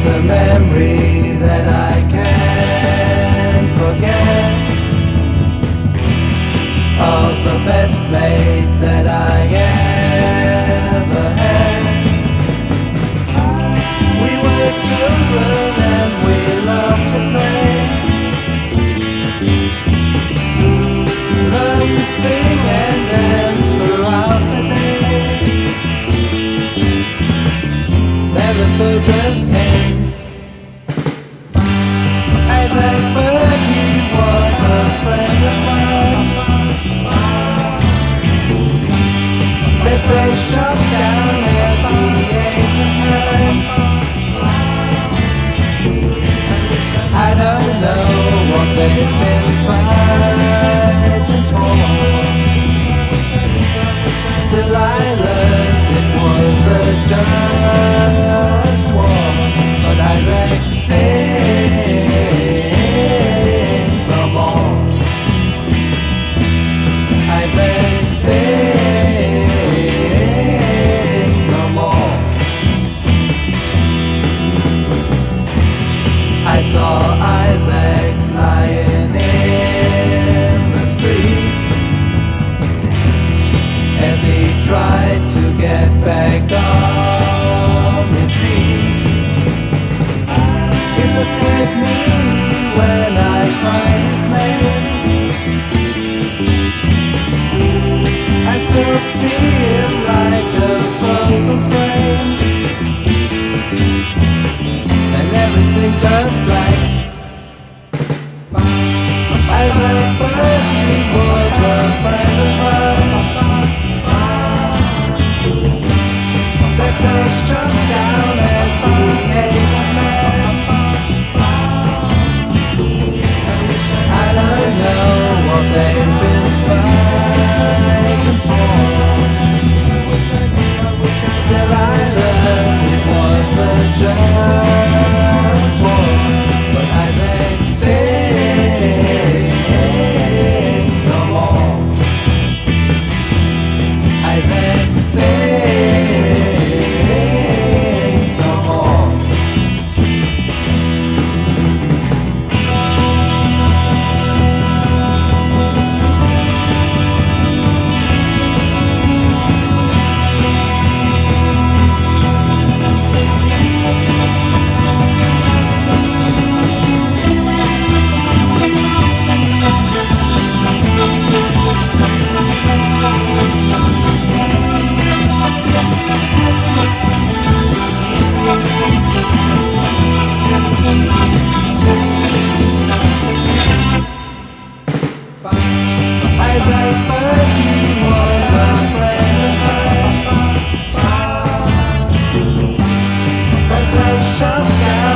It's a memory that I can't forget. Of the best made shut down. saw Isaac lying in the street as he tried to get back up. Isaac, was a friend. shotgun.